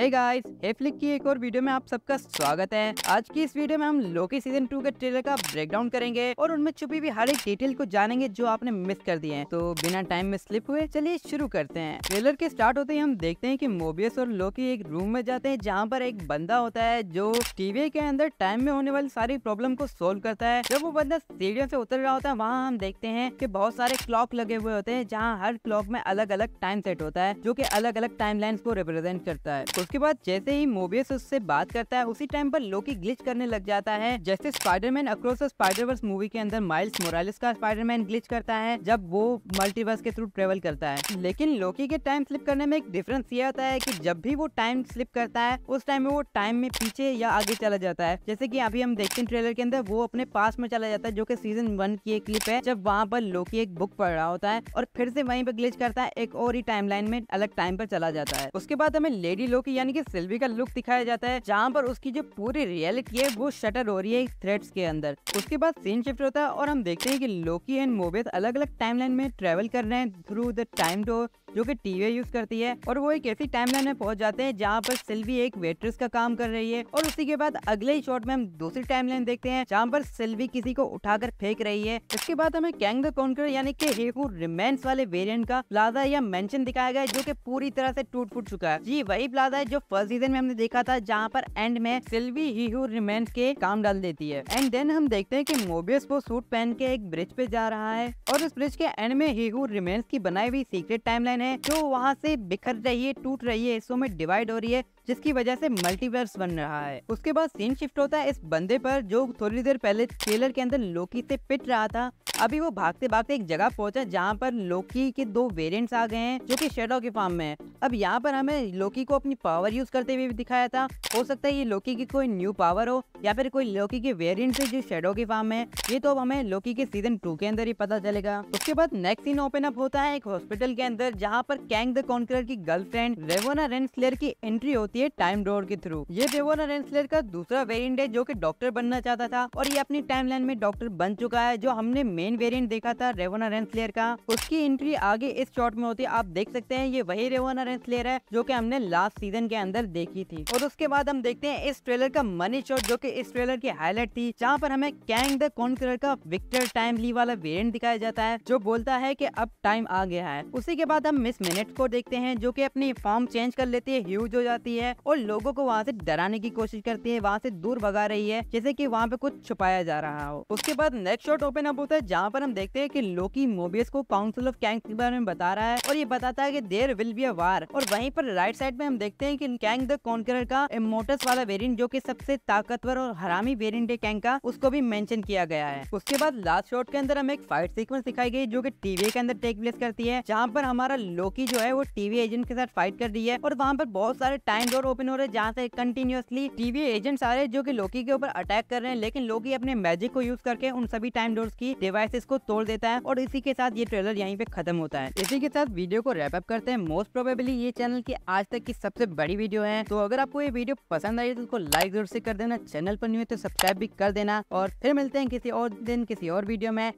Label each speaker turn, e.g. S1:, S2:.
S1: Hey guys flick की एक और वीडियो में आप सबका स्वागत है। आज की इस वीडियो में हम लोकी सीज़न टू के ट्रेलर का ब्रेकडाउन करेंगे और उनमें छुपी हुई हर एक डिटेल को जानेंगे जो आपने मिस कर दिए हैं। तो बिना टाइम में स्लिप हुए, चलिए शुरू करते हैं। ट्रेलर के स्टार्ट होते ही हम देखते हैं कि मोबियस और लोकी एक रूम में जाते हैं जहाँ पर एक बंदा होता है जो टीवी के अंदर टाइम में होने वाली सारी प्रॉब्लम को सोल्व करता है। जब वो बंदा सीढ़ियों से उतर रहा होता है, वहाँ हम देखते हैं की बहुत सारे क्लॉक लगे हुए होते हैं जहाँ हर क्लॉक में अलग अलग टाइम सेट होता है, जो की अलग अलग टाइम को रिप्रेजेंट करता है। उसके बाद जैसे ही मोबियस उससे बात करता है, उसी टाइम पर लोकी ग्लिच करने लग जाता है। जैसे स्पाइडरमैन अक्रॉस स्पाइडरवर्स मूवी के अंदर माइल्स मोरालिस का स्पाइडरमैन ग्लिच करता है, जब वो मल्टीवर्स के थ्रू ट्रेवल करता है। लेकिन लोकी के टाइम स्लिप करने में एक डिफरेंस ये आता है कि जब भी वो टाइम स्लिप करता है, उस टाइम में वो टाइम में पीछे या आगे चला जाता है। जैसे की अभी हम देखते हैं ट्रेलर के अंदर, वो अपने पास में चला जाता है, जो की सीज़न वन की एक क्लिप है, जब वहाँ पर लोकी एक बुक पढ़ रहा होता है और फिर से वहीं पर ग्लिच करता है, एक और ही टाइमलाइन में अलग टाइम पर चला जाता है। उसके बाद हमें लेडी लोकी यानी कि सिल्वी का लुक दिखाया जाता है, जहाँ पर उसकी जो पूरी रियलिटी है, वो शटर हो रही है थ्रेड्स के अंदर। उसके बाद सीन शिफ्ट होता है और हम देखते हैं कि लोकी एंड मोबेस अलग अलग टाइमलाइन में ट्रेवल कर रहे हैं थ्रू द टाइम डोर जो कि टीवी यूज़ करती है। और वो एक ऐसी टाइमलाइन में पहुँच जाते हैं जहाँ पर सिल्वी एक वेट्रेस का काम कर रही है। और उसी के बाद अगले ही शॉट में हम दूसरी टाइमलाइन देखते हैं, जहाँ पर सिल्वी किसी को उठाकर फेंक रही है। इसके बाद हमें कैंग द कॉन्कर यानी कि हेकू रिमेंस वाले वेरिएंट का प्लाजा या मेंशन दिखाया गया है, जो कि पूरी तरह से टूट फूट चुका है। जी, वही प्लाजा है जो फ़र्स्ट सीज़न में हमने देखा था, जहाँ पर एंड में सिल्वी ही रिमेंस के काम डाल देती है। एंड देन हम देखते हैं कि मोबियस वो सूट पहन के एक ब्रिज पे जा रहा है। और इस ब्रिज के एंड में हीहू रिमेंस की बनाई हुई सीक्रेट टाइमलाइन है जो वहाँ से बिखर रही है, टूट रही है, हिस्सों में डिवाइड हो रही है। जिसकी वजह से मल्टीवर्स बन रहा है। उसके बाद सीन शिफ्ट होता है इस बंदे पर, जो थोड़ी देर पहले ट्रेलर के अंदर लोकी से पिट रहा था। अभी वो भागते भागते एक जगह पहुँचा जहाँ पर लोकी के दो वेरिएंट्स आ गए हैं, जो कि शेडो के फॉर्म में है। अब यहाँ पर हमें लोकी को अपनी पावर यूज़ करते हुए दिखाया था। हो सकता है ये लोकी की कोई न्यू पावर हो, या फिर कोई लोकी के वेरिएंट है जो शेडो के फॉर्म में ये तो अब हमें लोकी के सीज़न टू के अंदर ही पता चलेगा। उसके बाद नेक्स्ट सीन ओपन अप होता है एक हॉस्पिटल के अंदर, जहाँ पर कैंग द कॉन्करर की गर्लफ्रेंड रेवोना रेंसलेयर की एंट्री होती है। टाइम डोर के थ्रू। ये रेवोना रेंसलेयर का दूसरा वेरियंट है जो की डॉक्टर बनना चाहता था और ये अपनी टाइम में डॉक्टर बन चुका है, जो हमने मेन वेरियंट देखा था रेवोना रेंसलेयर का। उसकी एंट्री आगे इस शॉट में होती है, आप देख सकते हैं, ये वही रेवोना रेंसलेयर है जो की हमने लास्ट सीज़न के अंदर देखी थी। और उसके बाद हम देखते हैं इस ट्रेलर का मनी शॉट जो की इस ट्रेलर की हाईलाइट थी, जहाँ पर हमें कैंग द कॉन्करर का विक्टर टाइम ली वाला वेरियंट दिखाया जाता है, जो बोलता है की अब टाइम आ गया है। उसी के बाद हम मिस मिनट को देखते हैं, जो की अपनी फॉर्म चेंज कर लेती है ह्यूज हो जाती है। और लोगों को वहाँ से डराने की कोशिश करती है, वहाँ से दूर भगा रही है, जैसे कि वहाँ पे कुछ छुपाया जा रहा हो। उसके बाद नेक्स्ट शॉट ओपन अप होता है, जहाँ पर हम देखते हैं कि लोकी मोबियस को काउंसिल ऑफ़ कैंग के बारे में बता रहा है और ये बताता है कि देर विल बी अ वार और वहीं पर राइट साइड में हम देखते हैं कि कैंग द कॉन्करर का इमोटस वाला वेरिएंट जो कि सबसे ताकतवर और हरामी वेरिएंट है कैंग का, उसको भी मेंशन किया गया है। उसके बाद लास्ट शॉट के अंदर हमें एक फाइट सीक्वेंस दिखाई गई, जो कि टीवी के अंदर टेक प्लेस करती है, जहाँ पर हमारा लोकी जो है वो टीवी एजेंट के साथ फाइट कर रही है और वहाँ पर बहुत सारे टाइम डोर ओपन हो रहे हैं, जहाँ से कंटिन्यूसली टीवी एजेंट आ रहे हैं, जो की लोकी के ऊपर अटैक कर रहे हैं, लेकिन लोकी अपने मैजिक को यूज़ करके उन सभी टाइम डोर्स की डिवाइसेस को तोड़ देता है और इसी के साथ ये ट्रेलर यहीं पे खत्म होता है। इसी के साथ वीडियो को रैप अप करते हैं। मोस्ट प्रोबेबली ये चैनल की आज तक की सबसे बड़ी वीडियो है। तो अगर आपको ये वीडियो पसंद आई तो उसको लाइक ज़रूर से कर देना। चैनल पर नहीं है तो सब्सक्राइब भी कर देना। और फिर मिलते हैं किसी और दिन, किसी और वीडियो में।